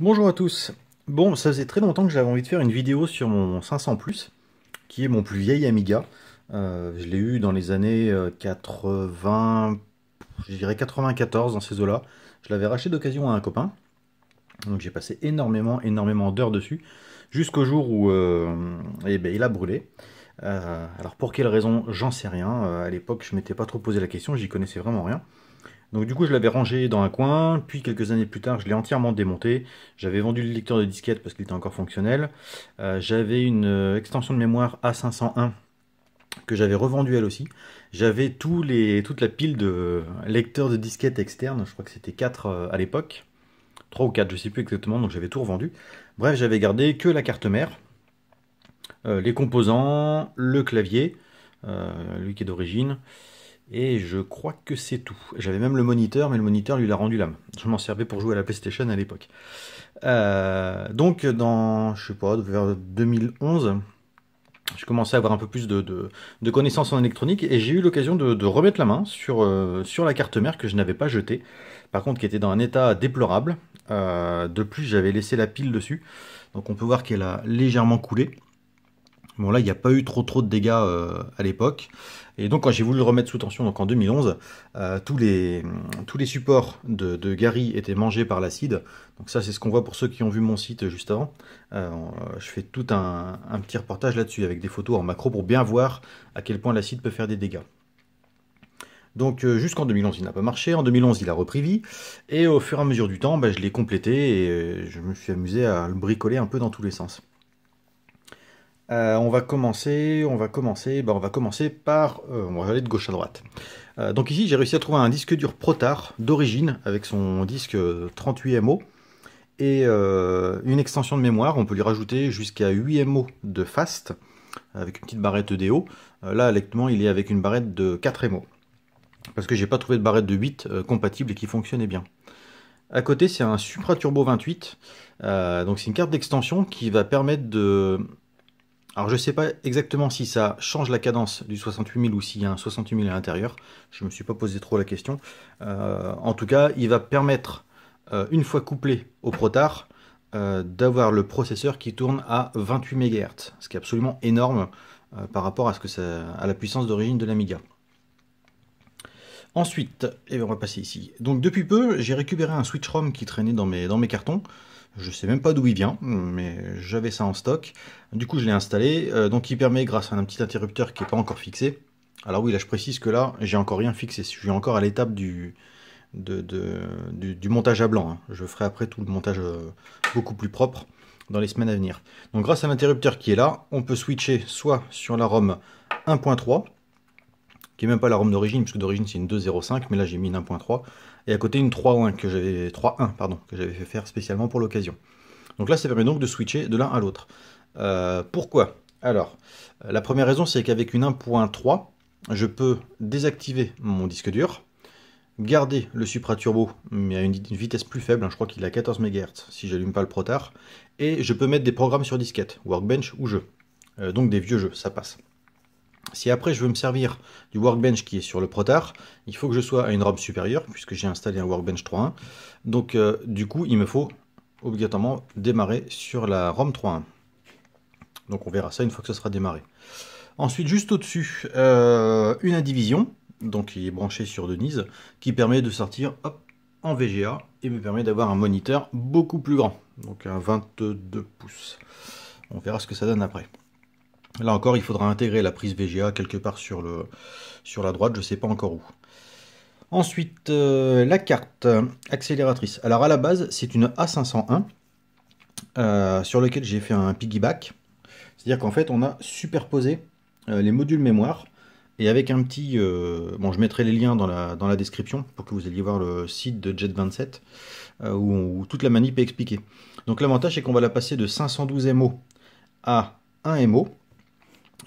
Bonjour à tous. Bon, ça faisait très longtemps que j'avais envie de faire une vidéo sur mon 500+, qui est mon plus vieil Amiga. Euh, je l'ai eu dans les années 80, euh, je dirais 94 dans ces eaux-là. Je l'avais racheté d'occasion à un copain. Donc j'ai passé énormément, énormément d'heures dessus, jusqu'au jour où euh, eh ben, il a brûlé. alors pour quelle raison, j'en sais rien. à l'époque, je m'étais pas trop posé la question, j'y connaissais vraiment rien. Donc du coup, je l'avais rangé dans un coin, puis quelques années plus tard, je l'ai entièrement démonté. J'avais vendu le lecteur de disquette parce qu'il était encore fonctionnel. Euh, j'avais une euh, extension de mémoire A501 que j'avais revendue elle aussi. J'avais toute la pile de lecteurs de disquette externes, je crois que c'était 4 euh, à l'époque. 3 ou 4, je sais plus exactement, donc j'avais tout revendu. Bref, j'avais gardé que la carte mère, les composants, le clavier, lui qui est d'origine, et je crois que c'est tout. J'avais même le moniteur, mais le moniteur lui l'a rendu l'âme. Je m'en servais pour jouer à la PlayStation à l'époque. Euh, donc dans, je sais pas, vers 2011, je commençais à avoir un peu plus de, connaissances en électronique et j'ai eu l'occasion de, remettre la main sur, euh, sur la carte mère que je n'avais pas jetée. Par contre, qui était dans un état déplorable. Euh, de plus, j'avais laissé la pile dessus. Donc on peut voir qu'elle a légèrement coulé. Bon là, il n'y a pas eu trop trop de dégâts à l'époque. Et donc quand j'ai voulu le remettre sous tension, donc en 2011, euh, tous, les, tous les supports de, Gary étaient mangés par l'acide. Donc ça c'est ce qu'on voit pour ceux qui ont vu mon site juste avant. Euh, je fais tout un, petit reportage là-dessus avec des photos en macro pour bien voir à quel point l'acide peut faire des dégâts. Donc euh, jusqu'en 2011 il n'a pas marché, en 2011 il a repris vie, et au fur et à mesure du temps bah, je l'ai complété et je me suis amusé à le bricoler un peu dans tous les sens. Euh, on va commencer, on va commencer, bah, on va commencer par, euh, on va aller de gauche à droite. Euh, donc ici j'ai réussi à trouver un disque dur Protar d'origine avec son disque 38 MO et une extension de mémoire. On peut lui rajouter jusqu'à 8 MO de fast avec une petite barrette EDO. là actuellement il est avec une barrette de 4 MO parce que j'ai pas trouvé de barrette de 8 compatible et qui fonctionnait bien. À côté c'est un Supra Turbo 28, donc c'est une carte d'extension qui va permettre de alors je ne sais pas exactement si ça change la cadence du 68000 ou s'il y a un 68000 à l'intérieur. Je ne me suis pas posé trop la question. Euh, en tout cas, il va permettre, euh, une fois couplé au Protar, euh, d'avoir le processeur qui tourne à 28 MHz, ce qui est absolument énorme par rapport à, ce que à la puissance d'origine de l'Amiga. Ensuite, et eh on va passer ici. Donc depuis peu, j'ai récupéré un switch ROM qui traînait dans mes cartons. Je sais même pas d'où il vient, mais j'avais ça en stock. Du coup, je l'ai installé. Euh, donc, il permet, grâce à un petit interrupteur qui n'est pas encore fixé. Alors oui, là, je précise que là, j'ai encore rien fixé. Je suis encore à l'étape du, montage à blanc. Hein. Je ferai après tout le montage euh, beaucoup plus propre dans les semaines à venir. Donc, grâce à l'interrupteur qui est là, on peut switcher soit sur la ROM 1.3, qui n'est même pas la ROM d'origine, puisque d'origine c'est une 2.05, mais là j'ai mis une 1.3, et à côté une 3.1 que j'avais 3.1 pardon que j'avais fait faire spécialement pour l'occasion. Donc là, ça permet donc de switcher de l'un à l'autre. Euh, pourquoi? Alors, la première raison, c'est qu'avec une 1.3, je peux désactiver mon disque dur, garder le Supra Turbo, mais à une, vitesse plus faible, hein, je crois qu'il est à 14 MHz si j'allume pas le Protar, et je peux mettre des programmes sur disquette, Workbench ou jeux. Euh, donc des vieux jeux, ça passe. Si après je veux me servir du Workbench qui est sur le Protar, il faut que je sois à une robe supérieure, puisque j'ai installé un Workbench 3.1. Donc euh, du coup, il me faut obligatoirement démarrer sur la ROM 3.1. Donc on verra ça une fois que ce sera démarré. Ensuite, juste au-dessus, euh, une indivision, donc qui est branchée sur Denise, qui permet de sortir en VGA et me permet d'avoir un moniteur beaucoup plus grand, donc un 22 pouces. On verra ce que ça donne après. Là encore, il faudra intégrer la prise VGA quelque part sur, la droite, je ne sais pas encore où. Ensuite, euh, la carte accélératrice. Alors à la base, c'est une A501 euh, sur laquelle j'ai fait un piggyback. C'est-à-dire qu'en fait, on a superposé euh, les modules mémoire et avec un petit... bon, je mettrai les liens dans la, dans la description pour que vous alliez voir le site de Jet27 où, où, toute la manip est expliquée. Donc l'avantage, c'est qu'on va la passer de 512 MO à 1 MO.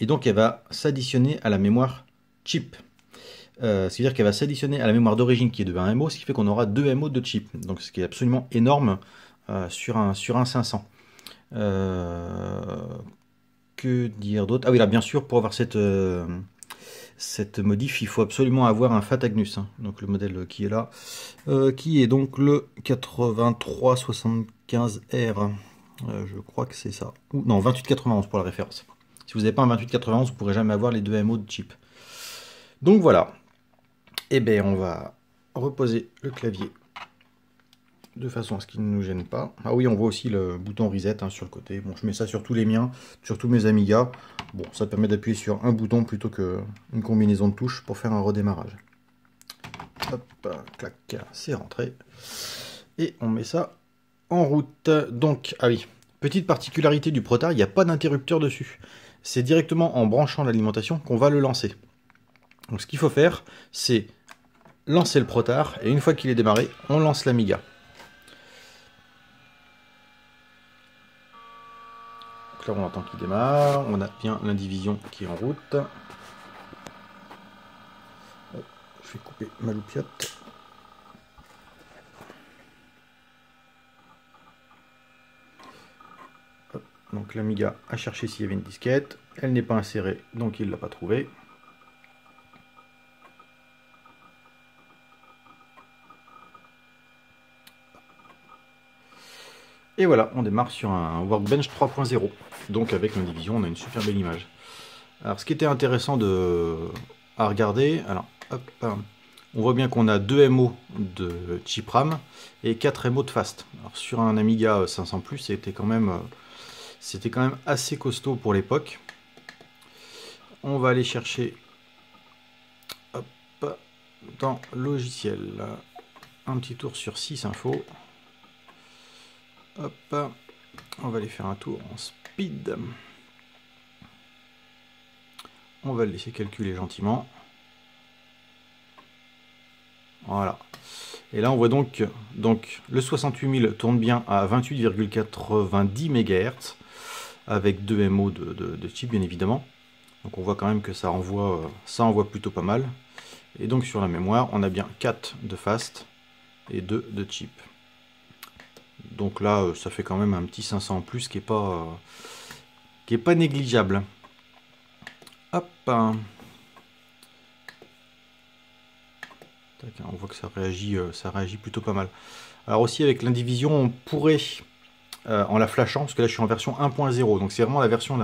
Et donc, elle va s'additionner à la mémoire chip. Euh, C'est-à-dire qu'elle va s'additionner à la mémoire d'origine qui est de 1 MO, ce qui fait qu'on aura 2 MO de chip. Donc, ce qui est absolument énorme euh, sur, un, sur un 500. Euh, que dire d'autre? Ah oui, là, bien sûr, pour avoir cette, euh, cette modif, il faut absolument avoir un Fatagnus, hein. donc le modèle qui est là, qui est donc le 8375R. Euh, je crois que c'est ça. Non, 2891 pour la référence. Si vous n'avez pas un 2891, vous ne pourrez jamais avoir les deux MO de chip. Donc voilà. Et eh bien, on va reposer le clavier de façon à ce qu'il ne nous gêne pas. Ah oui, on voit aussi le bouton reset hein, sur le côté. Bon, je mets ça sur tous les miens, sur tous mes Amiga. Bon, ça permet d'appuyer sur un bouton plutôt qu'une combinaison de touches pour faire un redémarrage. Hop, clac, c'est rentré. Et on met ça en route. Donc, ah oui, petite particularité du Protard, il n'y a pas d'interrupteur dessus. C'est directement en branchant l'alimentation qu'on va le lancer. Donc ce qu'il faut faire, c'est lancer le Protard, et une fois qu'il est démarré, on lance l'Amiga. là, on entend qu'il démarre. On a bien l'indivision qui est en route. Je vais couper ma loupiote. L'Amiga a cherché s'il y avait une disquette. Elle n'est pas insérée, donc il ne l'a pas trouvée. Et voilà, on démarre sur un Workbench 3.0. Donc avec division, on a une super belle image. Alors ce qui était intéressant de, à regarder, alors on voit bien qu'on a 2 MO de chip RAM et 4 MO de fast. Alors sur un Amiga 500 c'était quand même c'était quand même assez costaud pour l'époque. On va aller chercher dans logiciel un petit tour sur 6 infos. Hop, on va aller faire un tour en speed. On va le laisser calculer gentiment. Voilà. Et là, on voit donc, donc le 68000 tourne bien à 28,90 MHz avec 2 MO de, de, chip, bien évidemment. Donc on voit quand même que ça envoie, ça envoie plutôt pas mal. Et donc sur la mémoire, on a bien 4 de fast et 2 de chip. Donc là, euh, ça fait quand même un petit 500 en plus qui est pas, euh, qui est pas négligeable. Hop. On voit que ça réagit, euh, ça réagit plutôt pas mal. Alors aussi avec l'indivision, on pourrait, en la flashant, parce que là je suis en version 1.0, donc c'est vraiment la version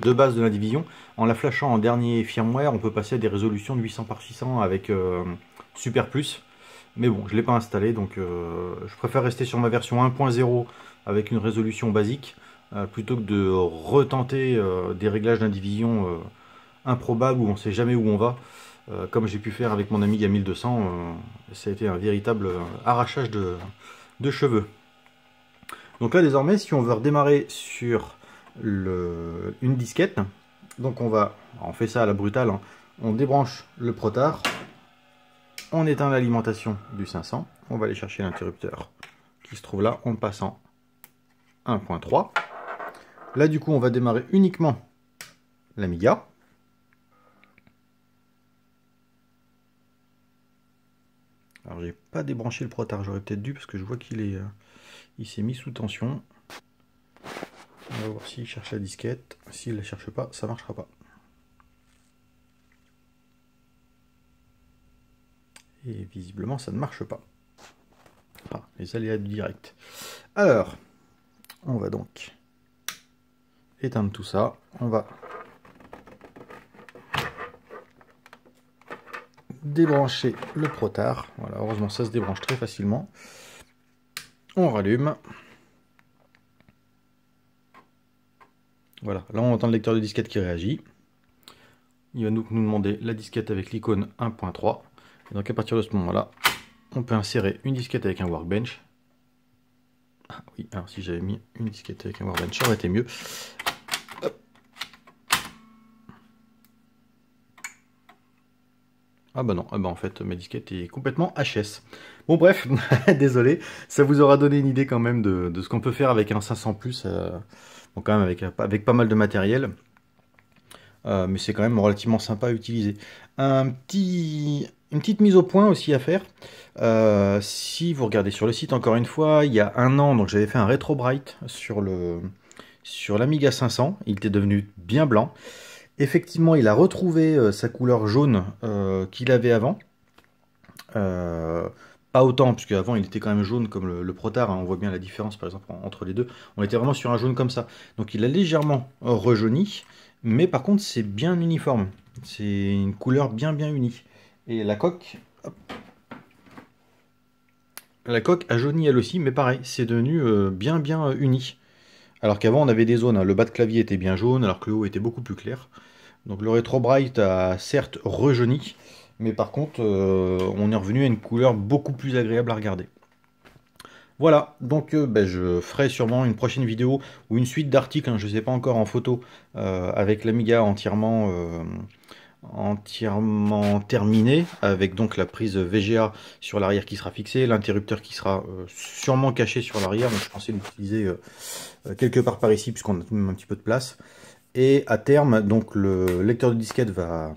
de base de l'indivision, en la flashant en dernier firmware, on peut passer à des résolutions de 800 par 600 avec Super Plus. Mais bon, je ne l'ai pas installé, donc euh, je préfère rester sur ma version 1.0 avec une résolution basique, euh, plutôt que de retenter euh, des réglages d'indivision improbables où on ne sait jamais où on va. comme j'ai pu faire avec mon Amiga 1200, ça a été un véritable arrachage de, cheveux. Donc là désormais, si on veut redémarrer sur une disquette, donc on va, on fait ça à la brutale, hein. on débranche le protard, on éteint l'alimentation du 500. On va aller chercher l'interrupteur qui se trouve là en passant 1.3. Là, du coup, on va démarrer uniquement l'Amiga. Alors, j'ai pas débranché le protard, j'aurais peut-être dû parce que je vois qu'il est, euh, il s'est mis sous tension. On va voir s'il cherche la disquette. S'il la cherche pas, ça marchera pas. Et visiblement, ça ne marche pas. Ah, les aléas du direct. Alors, on va donc éteindre tout ça. On va débrancher le protard. Voilà, heureusement, ça se débranche très facilement. On rallume. Voilà, là on entend le lecteur de disquette qui réagit. Il va nous demander la disquette avec l'icône 1.3 donc à partir de ce moment-là, on peut insérer une disquette avec un workbench. Ah oui, alors si j'avais mis une disquette avec un workbench, ça aurait été mieux. Ah bah non, ah bah en fait ma disquette est complètement HS. Bon bref, désolé, ça vous aura donné une idée quand même de, ce qu'on peut faire avec un 500 plus, euh, bon quand même avec, avec pas mal de matériel. Euh, mais c'est quand même relativement sympa à utiliser. Un petit, une petite mise au point aussi à faire. Euh, si vous regardez sur le site, encore une fois, il y a un an, donc j'avais fait un rétro bright sur sur l'Amiga 500. Il était devenu bien blanc. Effectivement, il a retrouvé sa couleur jaune qu'il avait avant. pas autant, puisque avant il était quand même jaune comme le, Protard, hein. on voit bien la différence par exemple entre les deux. On était vraiment sur un jaune comme ça. Donc il a légèrement rejauni, mais par contre c'est bien uniforme. C'est une couleur bien bien unie. Et la coque, la coque a jauni elle aussi, mais pareil, c'est devenu euh, bien bien uni. Alors qu'avant on avait des zones, hein. le bas de clavier était bien jaune, alors que le haut était beaucoup plus clair. Donc le Retro Bright a certes rejauni, mais par contre euh, on est revenu à une couleur beaucoup plus agréable à regarder. Voilà, donc euh, ben, je ferai sûrement une prochaine vidéo ou une suite d'articles, hein, je ne sais pas encore en photo, avec l'Amiga entièrement entièrement terminé avec donc la prise VGA sur l'arrière qui sera fixée, l'interrupteur qui sera euh, sûrement caché sur l'arrière, donc je pensais l'utiliser euh, euh, quelque part par ici puisqu'on a tout même un petit peu de place. Et à terme, donc le lecteur de disquette va,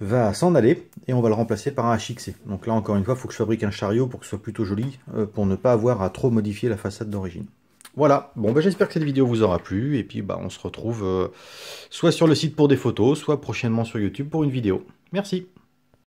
va s'en aller et on va le remplacer par un HXC. Donc là encore une fois, il faut que je fabrique un chariot pour que ce soit plutôt joli, pour ne pas avoir à trop modifier la façade d'origine. Voilà, bon ben j'espère que cette vidéo vous aura plu, et puis bah, on se retrouve euh, soit sur le site pour des photos, soit prochainement sur YouTube pour une vidéo. Merci